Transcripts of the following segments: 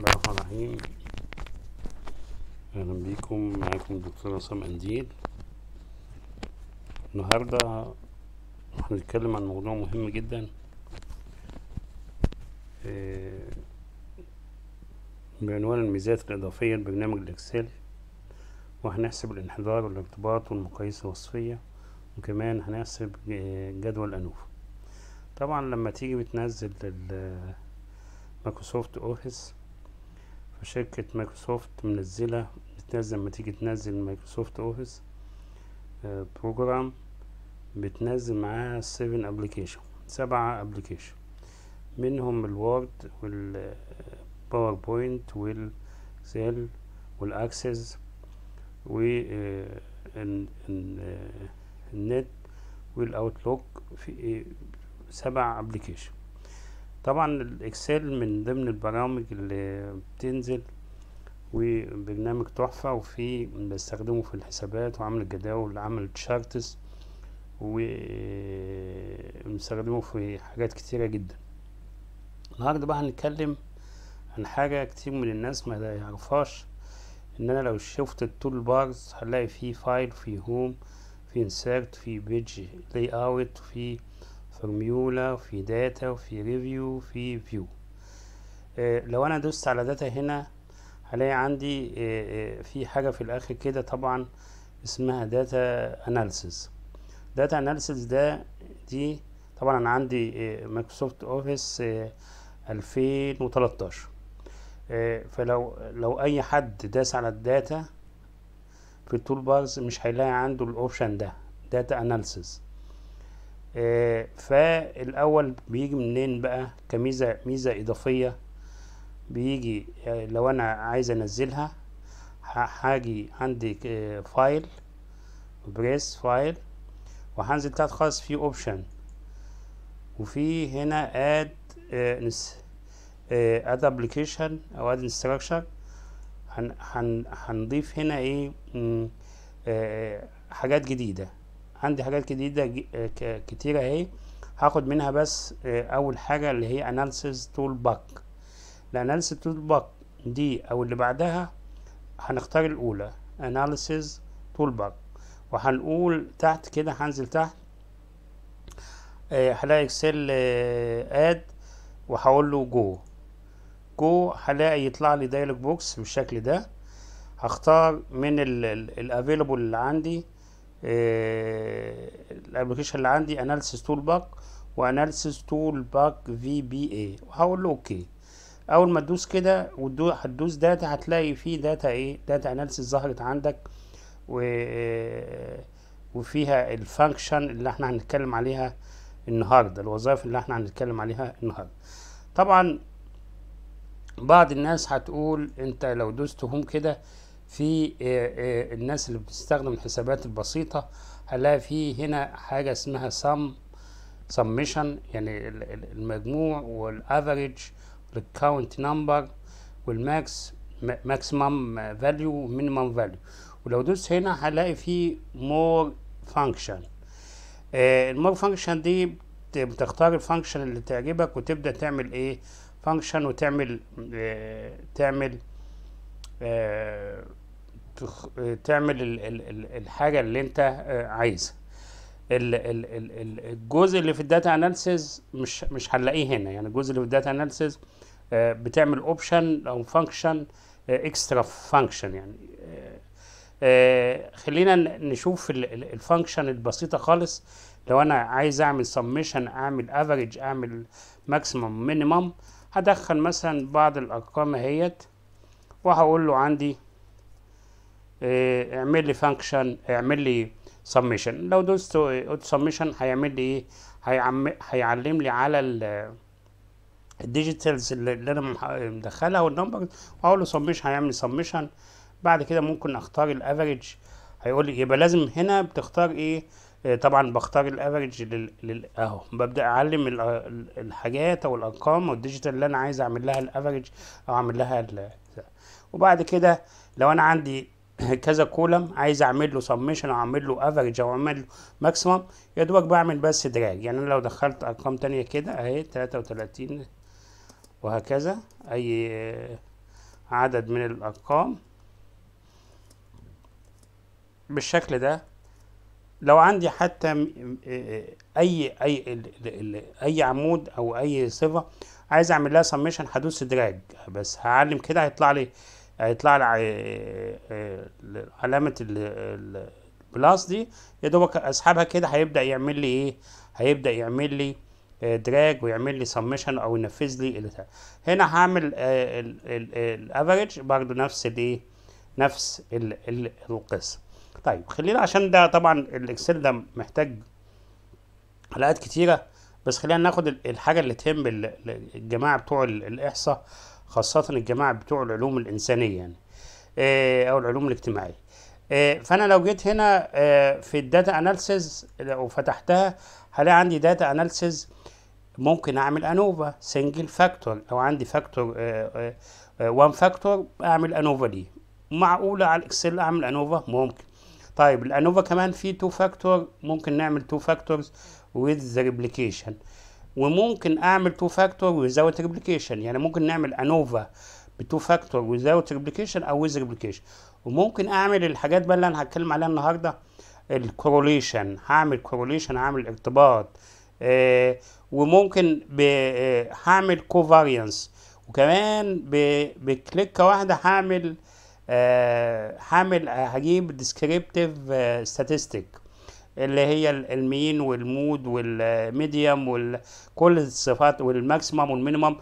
الله الرحمن الرحيم أهلا بيكم معاكم الدكتور عصام قنديل النهارده هنتكلم عن موضوع مهم جدا. آه، بعنوان الميزات الإضافية لبرنامج الإكسل وهنحسب الانحدار والارتباط والمقاييس الوصفية وكمان هنحسب جدول أنوف طبعا لما تيجي بتنزل مايكروسوفت أوفيس فشركة مايكروسوفت منزلة بتنزل لما تيجي تنزل مايكروسوفت أوفيس آه، program بتنزل معاها 7 application سبعة application منهم الوورد والباوربوينت والسيل والاكسس والنت وال Outlook في سبع application طبعا ال Excel من ضمن البرامج اللي بتنزل وبرنامج تحفة وفي بستخدمه في الحسابات وعمل الجداول وعمل charts ومستخدمه في حاجات كتيرة جدا. النهاردة بقى هنتكلم عن حاجة كتير من الناس ما يعرفهاش إن أنا لو شفت ال toolbars هنلاقي فيه file في home في insert في page layout في فورميولا في data وفي review في view لو أنا دوست على data هنا هلاقي عندي آه، آه، في حاجة في الآخر كده طبعا اسمها data analysis data analysis ده دي طبعا أنا عندي آه، Microsoft Office آه، 2013 آه، فلو لو أي حد داس على ال data في ال toolbars مش هيلاقي عنده ال option ده data analysis فالأول بيجي منين بقى؟ كميزة ميزة إضافية. بيجي آه، لو أنا عايز أنزلها هاجي عندي آه، file press file وهنزل تحت خالص في option وفي هنا add add application أو add instruction هنضيف هنا إيه؟ آه، حاجات جديدة. عندي حاجات جديدة ج- آه، ك- كتيرة أهي. هاخد منها بس آه، أول حاجة اللي هي analysis toolpak ال analysis toolpak دي أو اللي بعدها هنختار الأولى analysis toolpak وهنقول تحت كده هنزل تحت آه، هلاقي Excel add وهقول له جو جو هلاقي يطلع لي dialog box بالشكل ده. هختار من ال available اللي عندي. ال application اللي عندي analysis toolpak و analysis toolpak VBA وهقول له okay أول ما تدوس كده وتدو- هتدوس data هتلاقي فيه data إيه؟ data analysis ظهرت عندك و وفيها ال function اللي إحنا هنتكلم عليها النهارده الوظائف اللي إحنا هنتكلم عليها النهارده. طبعا بعض الناس هتقول أنت لو دوست home كده في آه، آه، الناس اللي بتستخدم الحسابات البسيطة هلاقي في هنا حاجة اسمها sum summation يعني ال- ال- المجموع والافريج والكاونت نمبر والماكس ماكسيمم فاليو ومينيمم فاليو ولو دوست هنا هلاقي في more function. ال more function دي بت- بتختار ال function اللي تعجبك وتبدأ تعمل إيه؟ function وتعمل آه، تعمل آه، تعمل ال- ال- ال- الحاجة اللي انت آه، عايزها. ال- ال- ال- ال- الجزء اللي في ال data analysis مش مش هنلاقيه هنا. يعني الجزء اللي في ال data analysis بتعمل option أو function extra function يعني. آه، آه، خلينا نشوف ال function البسيطة خالص. لو أنا عايز أعمل summation أعمل average أعمل maximum minimum هدخل مثلا بعض الأرقام اهيت وهقول له عندي آه، اعمل لي فانكشن اعمل لي سميشن لو دوست اوت سميشن هيعمل لي إيه؟ هيعلم لي على ال ال digitals اللي أنا مدخلها وال number واقول له summation هيعمل summation بعد كده ممكن أختار ال average هيقول لي يبقى لازم هنا بتختار إيه؟ آه، طبعا بختار ال average. أهو. ببدأ أعلم ال... ال- الحاجات أو الأرقام أو ال digital اللي أنا عايز أعمل لها ال average أو أعمل لها. وبعد كده لو أنا عندي كذا كولم عايز أعمل له سميشن أو أعمل له افريج أو أعمل له ماكسيمم يا دوبك بعمل بس drag يعني أنا لو دخلت أرقام تانية كده أهي 33 وهكذا. أي عدد من الأرقام. بالشكل ده لو عندي حتى أي أي أي عمود أو أي صفة عايز أعمل لها سميشن هدوس دراج بس هعلم كده هيطلع لي هيطلع لي آه، آه، علامة ال- ال- ال plus دي. يا دوبك اسحبها كده هيبدأ يعمل لي إيه؟ هيبدأ يعمل لي دراج ويعمل لي سميشن أو ينفذ لي. هنا هعمل ال average برضو نفس الايه نفس ال- ال- القصة طيب خلينا عشان ده طبعا ال Excel ده محتاج حلقات كتيرة بس خلينا ناخد ال- الحاجة اللي تهم ال- ال- الجماعة بتوع ال- الإحصاء. خاصة الجماعة بتوع العلوم الإنسانية يعني آه، أو العلوم الاجتماعية. آه، فأنا لو جيت هنا آه، في ال data analysis لو فتحتها هلاقي عندي data analysis ممكن أعمل ANOVA single factor أو عندي factor 1 factor أعمل ANOVA دي. معقولة على ال Excel أعمل ANOVA ممكن. طيب ال ANOVA كمان في 2 factor ممكن نعمل 2 factors with replication. وممكن أعمل 2 factor without replication. يعني ممكن نعمل ANOVA ب 2 factor without replication أو with replication. وممكن أعمل الحاجات بقى اللي أنا هتكلم عليها النهارده ال correlation هعمل correlation هعمل ارتباط. آه وممكن آه، هعمل covariance وكمان بكليكة واحدة هعمل آه، هعمل هجيب descriptive statistic اللي هي ال- ال mean وال mode وال median وكل الصفات وال maximum وال minimum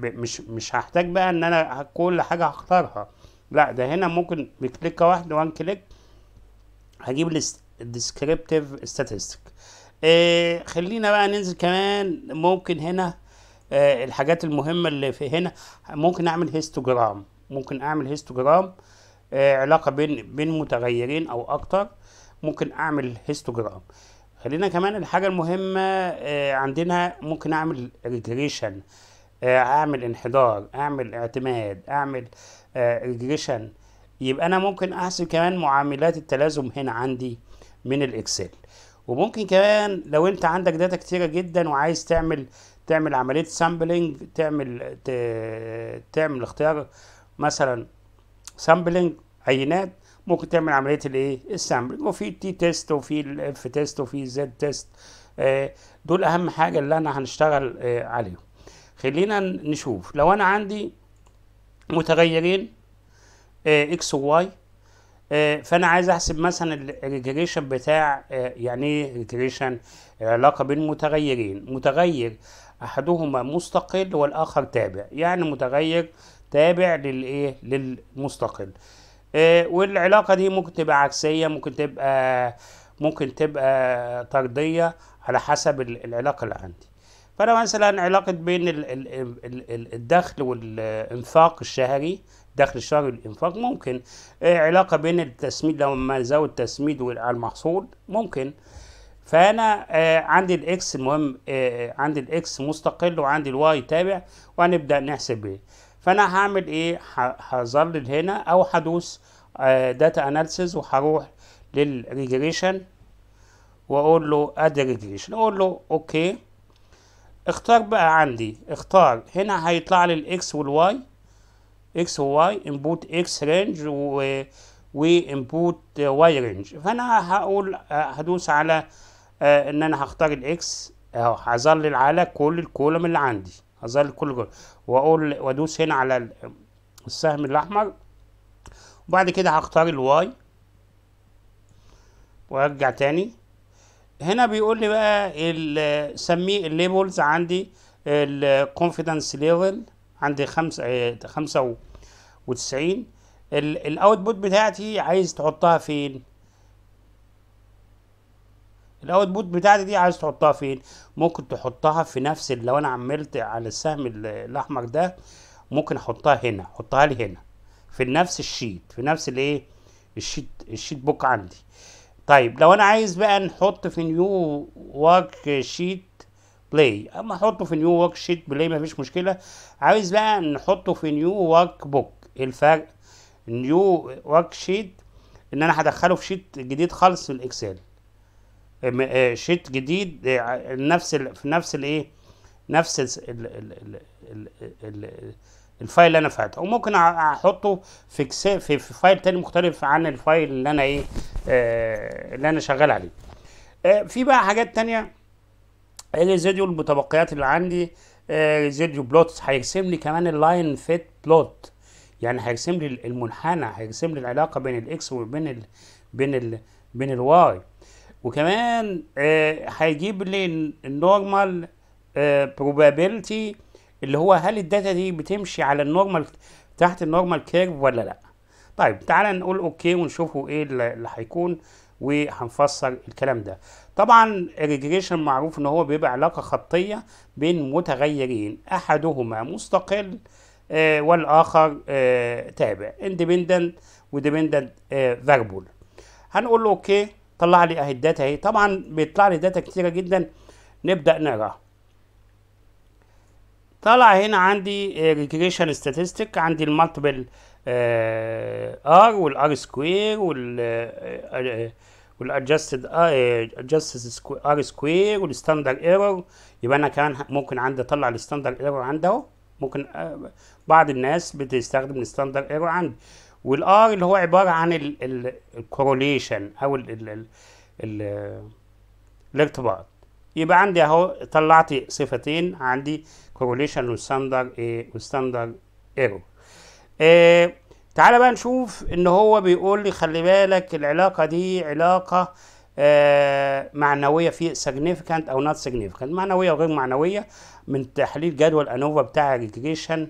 مش مش هحتاج بقى إن أنا كل حاجة هختارها. لا ده هنا ممكن بكليكه واحدة one click هجيب ال descriptive statistic إيه خلينا بقى ننزل كمان ممكن هنا آه الحاجات المهمة اللي في هنا. ممكن أعمل histogram ممكن أعمل histogram آه علاقة بين بين متغيرين أو أكتر. ممكن أعمل histogram خلينا كمان الحاجة المهمة آه عندنا ممكن أعمل regression آه أعمل انحدار أعمل اعتماد أعمل regression يبقى أنا ممكن أحسب كمان معاملات التلازم هنا عندي من ال Excel. وممكن كمان لو أنت عندك data كتيرة جدا وعايز تعمل تعمل عملية sampling تعمل تعمل اختيار مثلا sampling عينات ممكن تعمل عملية الإيه؟ ال sampling وفي t-test وفي ال F-test وفي z-test. دول أهم حاجة اللي أنا هنشتغل آه، عليهم. خلينا نشوف. لو أنا عندي متغيرين X و Y فأنا عايز أحسب مثلا ال regression بتاع آه، يعني إيه regression علاقة بين متغيرين. متغير أحدهما مستقل والآخر تابع. يعني متغير تابع للإيه؟ للمستقل. آه، والعلاقة دي ممكن تبقى عكسية ممكن تبقى ممكن تبقى طردية على حسب ال- العلاقة اللي عندي. فانا مثلا علاقة بين ال- ال- ال- ال- الدخل والإنفاق الشهري دخل الشهري والإنفاق ممكن. آه، علاقة بين التسميد لما ازود التسميد على المحصول ممكن. فأنا آه، عندي الإكس المهم عندي الإكس مستقل وعندي ال Y تابع وهنبدأ نحسب إيه. فأنا هعمل إيه؟ ه- هظلل هنا أو هدوس data analysis وهروح لل regression وأقول له add regression أقول له okay اختار بقى عندي اختار. هنا هيطلع لي الاكس والواي إكس وواي انبوت إكس رينج وانبوت واي رينج فأنا هقول آه، هدوس على آه، إن أنا هختار ال X أهو هظلل على كل ال column اللي عندي. هظلل كل وأقول وأدوس هنا على ال- السهم الأحمر. وبعد كده هختار ال Y وارجع تاني. هنا بيقول لي بقى سميه ال labels عندي ال confidence level عندي خمسة آه، خمسة وتسعين. ال output بتاعتي عايز تحطها فين؟ ال output بتاعتي دي عايز تحطها فين؟ ممكن تحطها في نفس لو أنا عملت على السهم ال- الأحمر ده ممكن أحطها هنا أحطها لي هنا. في نفس ال sheet في نفس الايه؟ ال sheet ال sheet book عندي. طيب لو أنا عايز بقى نحط في new worksheet ply أما أحطه في new worksheet ply مفيش مشكلة. عايز بقى نحطه في new workbook الفرق؟ new worksheet إن أنا هدخله في sheet جديد خالص في ال Excel sheet جديد آه، نفس. في نفس الإيه؟ نفس ال... ال... ال... ال... ال... ال... ال file اللي أنا فاتحه. وممكن أحطه في في file تاني مختلف عن ال file اللي أنا إيه آه اللي أنا شغال عليه. آه في بقى حاجات تانية. ال residual المتبقيات اللي عندي residual plot هيرسم لي كمان ال line fit plot. يعني هيرسم لي المنحنى هيرسم لي العلاقة بين ال X وبين ال بين ال بين ال Y وكمان آه، هيجيب لي ال normal probability اللي هو هل ال data دي بتمشي على ال normal تحت ال normal curve ولا لا؟ طيب تعالى نقول okay ونشوفوا إيه اللي هيكون وهنفسر الكلام ده. طبعا ال regression معروف إن هو بيبقى علاقة خطية بين متغيرين. أحدهما مستقل آه، والآخر آه، تابع independent و dependent variable هنقول له okay طلع لي أهي ال data أهي. طبعا بيطلع لي data كتيرة جدا. نبدأ نقراها طلع هنا عندي regression statistic عندي ال multiple R وال R square وال وال adjusted adjusted R square وال standard error يبقى أنا كمان ممكن عندي اطلع ال standard error عندي اهو ممكن آه، بعض الناس بتستخدم ال standard error عندي وال R اللي هو عباره عن ال correlation أو ال ال ال ال الارتباط يبقى عندي أهو طلعت صفتين عندي correlation و standard إيه و standard error إيه تعالى بقى نشوف إن هو بيقول لي خلي بالك العلاقة دي علاقة آه معنوية في significant أو not significant. معنوية وغير معنوية من تحليل جدول ANOVA بتاع regression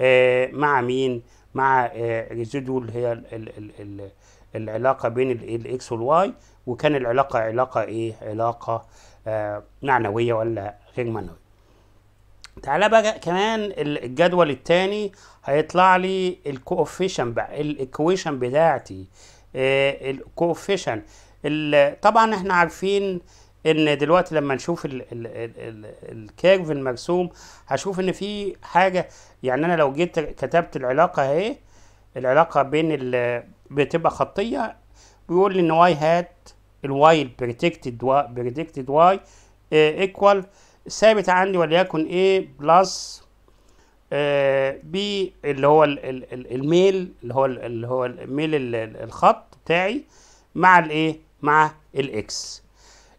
آه مع مين؟ مع residual اللي هي ال ال ال ال العلاقة بين ال X وال Y وكان العلاقة علاقة إيه؟ علاقة آه معنوية ولا غير معنوية. تعالى بقى كمان ال- الجدول التاني هيطلع لي ال coefficient بقى ال equation بتاعتي. ال coefficient طبعا إحنا عارفين إن دلوقتي لما نشوف ال- ال- ال- ال- ال curve المرسوم هشوف إن في حاجة يعني أنا لو جيت كتبت العلاقة أهي العلاقة بين بتبقى خطية بيقول لي إن Y hat ال Y ال predicted predicted Y equal ثابت عندي وليكن a plus b اللي هو ال- ال- ال- الميل اللي هو ال- اللي هو الميل ال- ال- الخط بتاعي مع الايه مع ال X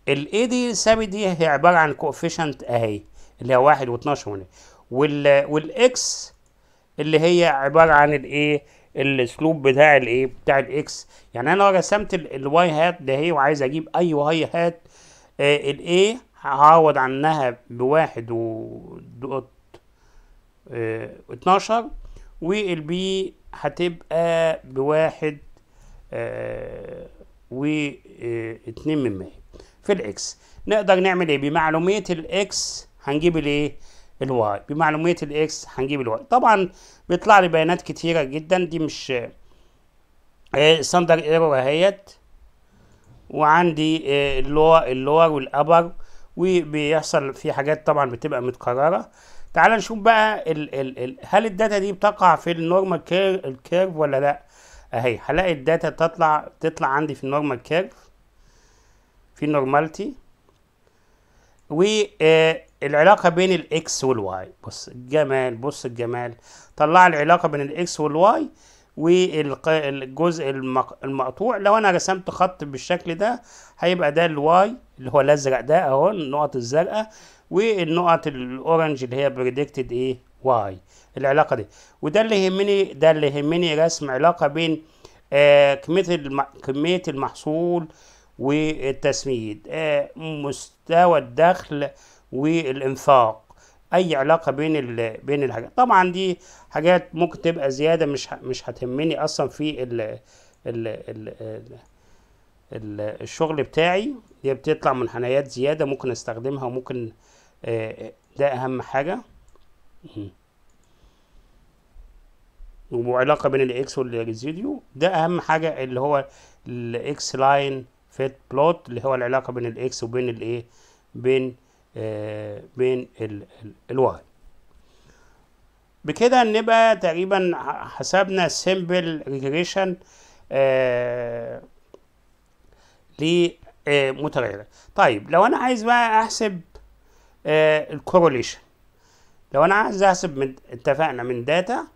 ال a دي ثابت دي هي عبارة عن coefficient أهي اللي هو واحد و12 هنا وال وال X اللي هي عبارة عن الايه ال slope بتاع الايه بتاع ال X يعني أنا لو رسمت ال- ال Y hat ده هي وعايز أجيب أي Y hat ال a هعوض عنها بواحد و آه، 12 وال b هتبقى بواحد آه، و آه، اتنين من مية. في ال X نقدر نعمل إيه؟ بمعلومية ال X هنجيب الايه ال Y. بمعلومية ال X هنجيب ال Y. طبعا بيطلع لي بيانات كتيرة جدا. دي مش standard error اهيت. وعندي آه، ال lower ال lower وال upper وبيحصل في حاجات طبعا بتبقى متكررة. تعال نشوف بقى ال ال ال هل ال data دي بتقع في ال normal cur- ال curve ولا لا؟ اهي هلاقي ال data تطلع تطلع عندي في ال normal curve في ال normality والعلاقة بين ال X وال Y بص الجمال بص الجمال. طلع العلاقه بين ال X وال Y والجزء المق- المقطوع. لو أنا رسمت خط بالشكل ده هيبقى ده ال Y اللي هو الأزرق ده أهو النقط الزرقاء والنقط ال orange اللي هي predicted إيه؟ Y العلاقة دي. وده اللي يهمني ده اللي يهمني رسم علاقة بين آه كمية. كمية المحصول والتسميد آه مستوى الدخل والإنفاق أي علاقة بين. بين الحاجات طبعا دي حاجات ممكن تبقى زيادة مش. مش هتهمني أصلا في ال... ال... ال... ال... ال... الشغل بتاعي دي بتطلع منحنيات زيادة ممكن أستخدمها وممكن آه، ده أهم حاجة. وعلاقة بين ال X وال residual ده أهم حاجة اللي هو ال X line fit plot اللي هو العلاقة بين ال X وبين الايه بين آه بين ال Y بكده نبقى تقريبا حسبنا simple regression آه لمتغيرة طيب لو أنا عايز بقى أحسب آه ال correlation لو أنا عايز أحسب من اتفقنا من data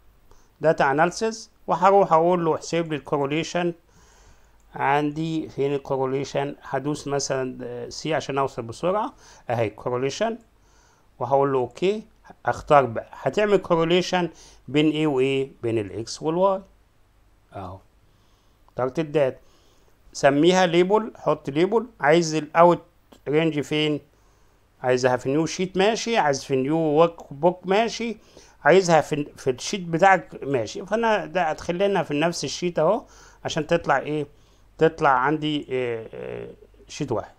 data analysis وهروح أقول له احسب لي ال correlation عندي فين ال correlation هدوس مثلا C عشان أوصل بسرعة. أهي correlation وهقول له okay اختار بقى. هتعمل correlation بين إيه وايه بين ال X وال Y أهو. اخترت ال data. سميها label حط label عايز ال out range فين؟ عايزها في new sheet ماشي. عايز في new workbook ماشي. عايزها في في ال sheet بتاعك ماشي. فأنا ده ادخلنا في نفس ال sheet أهو عشان تطلع إيه؟ تطلع عندي إيه إيه sheet واحد.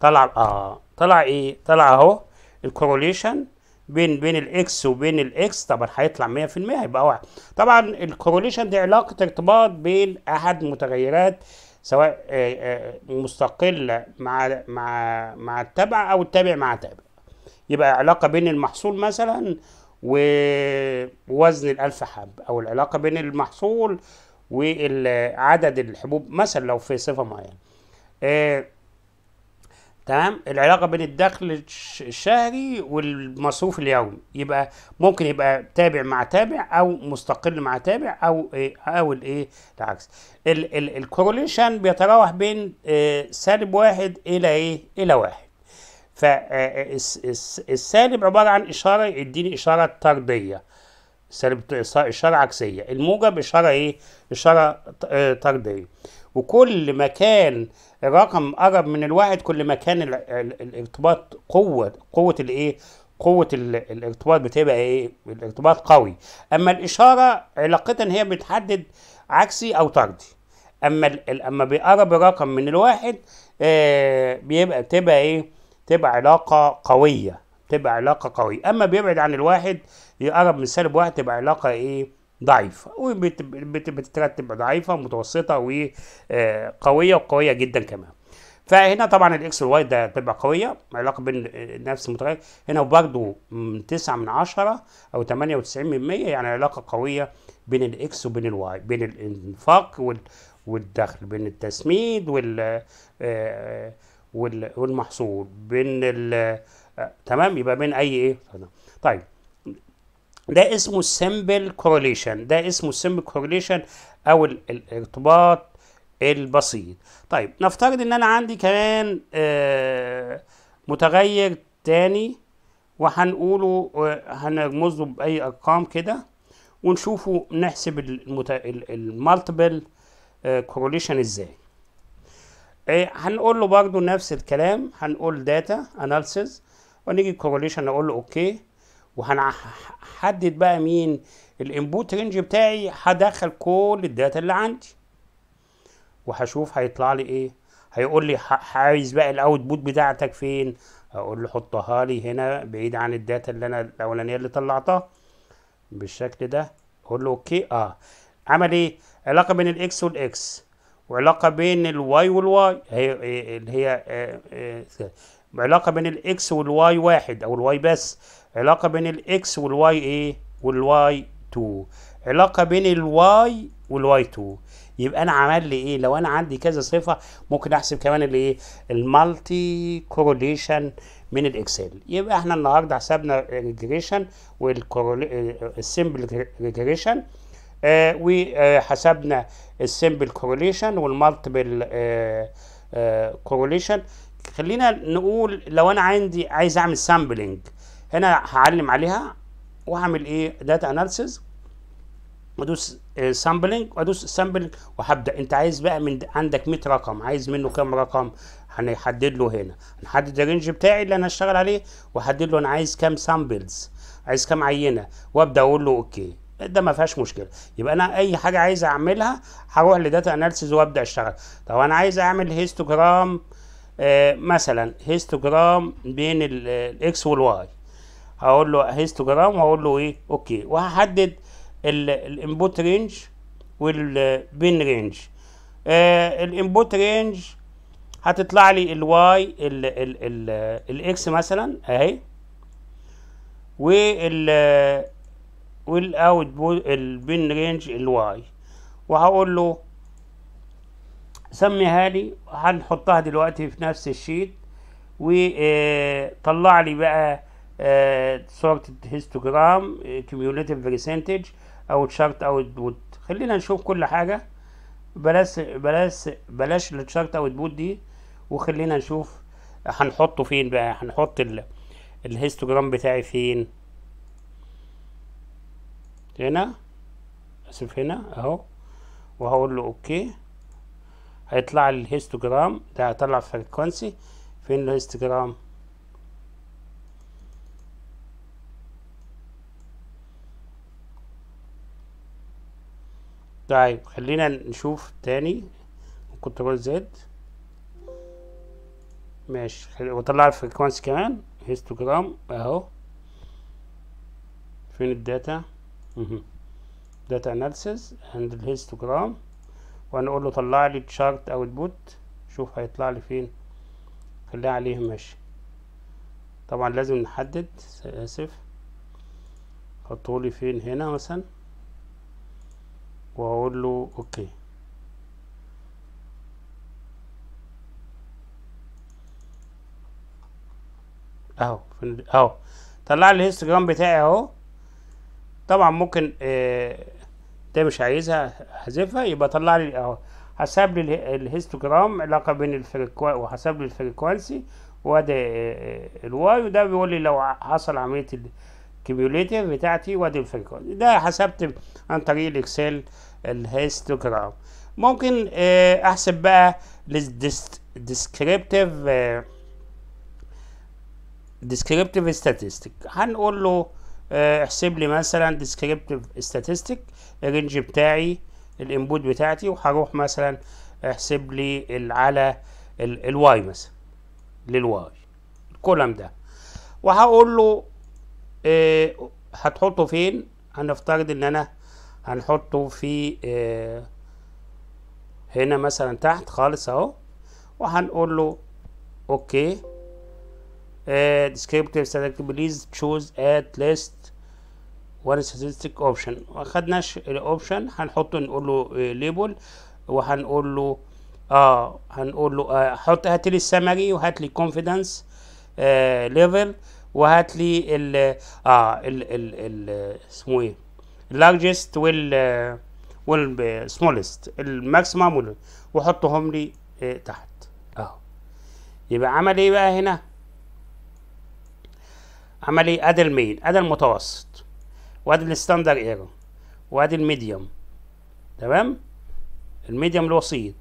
طلع آه طلع إيه؟ طلع أهو ال correlation بين بين ال X وبين ال X طبعا هيطلع 100% هيبقى واحد. طبعا ال correlation دي علاقة ارتباط بين أحد المتغيرات سواء آه، آه، مستقلة مع مع مع التابع أو التابع مع تابع يبقى علاقة بين المحصول مثلا ووزن الألف حب أو العلاقة بين المحصول وعدد الحبوب مثلا لو في صفة معينة. آه، تمام؟ العلاقة بين الدخل الش- الشهري والمصروف اليومي. يبقى ممكن يبقى تابع مع تابع أو مستقل مع تابع أو إيه أو الإيه العكس. الكوروليشن بيتراوح بين آه، سالب واحد إلى إيه إلى واحد. فالسالب عبارة عن إشارة يديني إشارة طردية. سالب اشاره عكسية. الموجب إشارة إيه؟ إشارة آه، طردية. وكل ما كان الرقم قرب من الواحد كل ما كان ال- ال- الارتباط قوة قوة الإيه؟ قوة ال- الارتباط بتبقى إيه؟ الارتباط قوي. أما الإشارة علاقتها هي بتحدد عكسي أو طردي. ال- أما بيقرب الرقم من الواحد آه بيبقى تبقى إيه؟ تبقى علاقة قوية. تبقى علاقة قوية. أما بيبعد عن الواحد يقرب من سالب واحد تبقى علاقة إيه؟ ضعيفة. وبتترتب ضعيفة متوسطه وقويه وقوية جدا كمان. فهنا طبعا ال X وال Y ده تبقى قوية علاقة بين نفس المتغير. هنا برضو من 9 من 10 أو 98 من 100 يعني علاقة قوية بين ال X وبين ال Y بين الإنفاق وال والدخل بين التسميد وال آه، وال- والمحصول بين تمام؟ يبقى بين أي إيه؟ طيب. ده اسمه ال simple correlation ده اسمه ال simple correlation أو ال- الارتباط البسيط. طيب نفترض إن أنا عندي كمان آه، متغير تاني وهنقوله آه، هنرمز له بأي أرقام كده ونشوفه نحسب ال multiple correlation إزاي. آه، هنقول له برضو نفس الكلام هنقول data analysis ونيجي correlation نقول له okay وهنحدد بقى مين ال input range بتاعي هدخل كل ال data اللي عندي. وهشوف هيطلع لي إيه؟ هيقول لي عايز بقى ال output بتاعتك فين؟ أقول له حطها لي هنا بعيد عن ال data اللي أنا الأولانية اللي طلعتها بالشكل ده. أقول له okay آه. عمل إيه؟ علاقة بين ال X وال X وعلاقة بين ال Y وال Y هي هي- اللي هي آه، آه، علاقة بين ال X وال Y واحد أو ال Y بس. علاقة بين ال X وال Y إيه؟ وال Y 2 علاقة بين ال Y وال Y 2 يبقى أنا عمل لي إيه؟ لو أنا عندي كذا صفة ممكن أحسب كمان الايه ال multi correlation من ال Excel يبقى إحنا النهارده حسبنا ال regression وال simple regression وحسبنا ال simple correlation وال multiple correlation خلينا نقول لو أنا عندي عايز أعمل sampling هنا هعلم عليها واعمل إيه؟ data analysis وأدوس sampling وأدوس sampling وهبدأ. أنت عايز بقى من عندك 100 رقم عايز منه كام رقم؟ هنحدد له هنا. هنحدد ال range بتاعي اللي أنا هشتغل عليه واحدد له أنا عايز كام samples عايز كام عينة وأبدأ أقول له okay. ده ما فيهاش مشكلة. يبقى أنا أي حاجة عايز أعملها هروح ل data analysis وأبدأ أشتغل. طب أنا عايز أعمل histogram آه مثلا histogram بين ال X وال Y هقول له histogram وهقول له إيه؟ okay. وهحدد ال input range وال bin range ال input range هتطلع لي ال Y ال X مثلا أهي. وال وال out ال bin range ال Y وهقول له سميها لي هنحطها دلوقتي في نفس ال sheet وطلع لي بقى آه، صورة ال histogram cumulative percentage أو chart output خلينا نشوف كل حاجة. بلاش بلاش بلاش ال chart output دي وخلينا نشوف هنحطه فين بقى. هنحط ال- ال histogram بتاعي فين؟ هنا اسف هنا أهو وهقول له okay. هيطلع لي ال histogram ده هيطلع frequency. فين ال histogram؟ طيب خلينا نشوف تاني. control Z. ماشي وطلع ال frequency كمان. histogram أهو. فين ال data؟ data analysis عند ال histogram. وهنقول له طلع لي chart output شوف هيطلع لي فين. خليها عليه ماشي. طبعا لازم نحدد اسف حطه لي فين؟ هنا مثلا. وأقول له okay. أهو أهو. طلع لي ال histogram بتاعي أهو. طبعا ممكن آه، ده مش عايزها حذفها يبقى طلع لي أهو. حسب لي ال- ال histogram علاقة بين ال frequ- وحسب لي ال frequency وادي ال Y وده بيقول لي لو حصل عملية ال cumulative بتاعتي وادي ال frequency. ده حسبت عن طريق ال Excel ال histogram. ممكن آه، أحسب بقى ال descriptive descriptive statistic هنقول له احسب لي مثلا descriptive statistic ال range بتاعي ال input بتاعتي وهروح مثلا احسب لي على ال Y مثلا لل Y ال column ده. وهقول له آه، هتحطه فين؟ هنفترض إن أنا هنحطه في آه، هنا مثلا تحت خالص أهو. وهنقول له okay. Descriptive statistic please choose at least one statistic option? ما خدناش ال option هنحطه نقول له label وهنقول له آه هنقول له آه حط هات لي السمري وهات لي آه level وهات لي ال آه ال ال ال اسمه إيه؟ largest وال وال smallest. ال maximum وحطهم لي آه تحت. أهو. يبقى عمل إيه بقى هنا؟ عمل إيه ادي ال mean ادي المتوسط وادي ال standard error وادي ال median تمام؟ ال median الوسيط.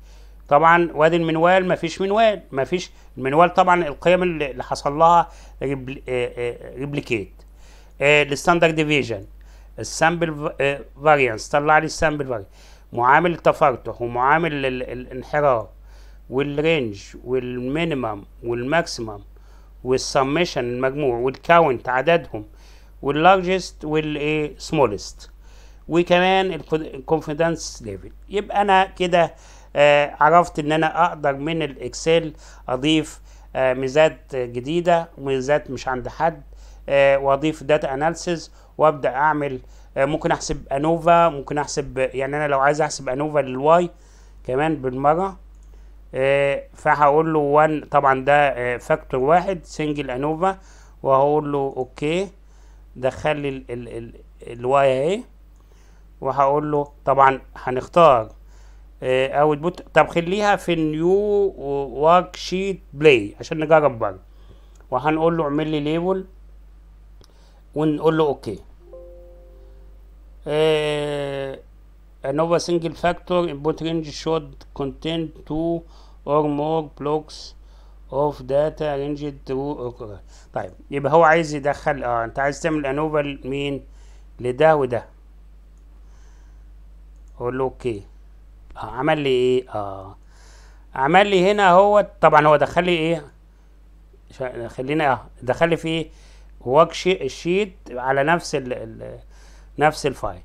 طبعا وادي المنوال مفيش منوال مفيش المنوال طبعا القيم اللي حصل لها replicate ال standard deviation ال sample variance طلع لي ال sample variance معامل التفرطح ومعامل ال- ال- الانحراف وال range وال minimum وال maximum والسميشن المجموع وال count عددهم وال largest والايه smallest وكمان ال confidence level يبقى أنا كده آه عرفت إن أنا أقدر من ال Excel أضيف آه ميزات جديدة وميزات مش عند حد آه وأضيف data analysis وأبدأ أعمل آه ممكن أحسب ANOVA ممكن أحسب يعني أنا لو عايز أحسب ANOVA لل Y كمان بالمرة فهقول له 1 طبعا ده آه، factor واحد single ANOVA وهقول له okay دخل لي ال- ال- ال- ال Y اهي. وهقول له طبعا هنختار output طب خليها في ال new worksheet ply عشان نجرب بره وهنقول له اعمل لي label ونقول له okay آه ANOVA single factor input range should contain two or more blocks of data ranged through طيب يبقى هو عايز يدخل آه أنت عايز تعمل ANOVA لمين لده وده. أقول له okay. آه عمل لي إيه؟ آه. عمل لي هنا هو طبعا هو دخل لي إيه؟ خلينا آه دخل لي في work sheet على نفس ال ال نفس ال file.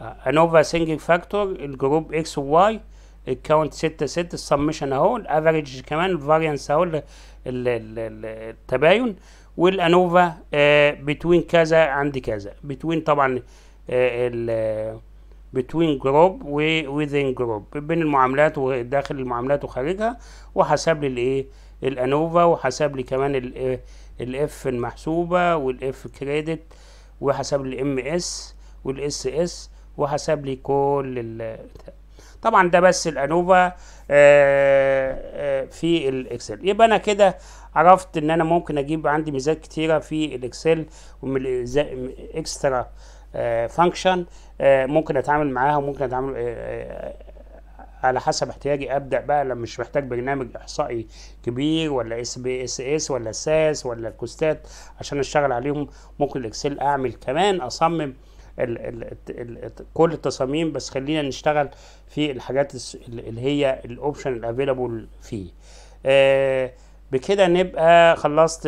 ANOVA single factor ال group X و Y ال count ستة ستة السمشن اهو ال average كمان ال variance اهو ال- ال- ال- ال- التباين وال ANOVA between كذا عند كذا. between طبعا between group within group بين المعاملات وداخل المعاملات وخارجها وحسب لي الايه ال ANOVA وحسب لي كمان ال- ال F المحسوبة وال F crit وحسب لي MS وال SS وحسب لي كل طبعا ده بس ال ANOVA آه، آه، في ال Excel. يبقى أنا كده عرفت إن أنا ممكن أجيب عندي ميزات كتيرة في ال Excel extra function ممكن أتعامل معاها وممكن أتعامل آه، آه، على حسب احتياجي. أبدأ بقى لما مش محتاج برنامج إحصائي كبير ولا SPSS ولا SAS ولا ال CoStat عشان أشتغل عليهم ممكن ال Excel أعمل كمان أصمم ال ال ال ال كل التصاميم بس خلينا نشتغل في الحاجات اللي هي ال option ال available فيه. آه بكده نبقى خلصت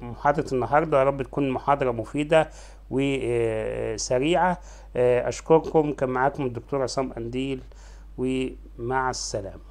محاضرة النهاردة. يا رب تكون محاضرة مفيدة وسريعة أشكركم. كان معاكم الدكتور عصام قنديل ومع السلامة.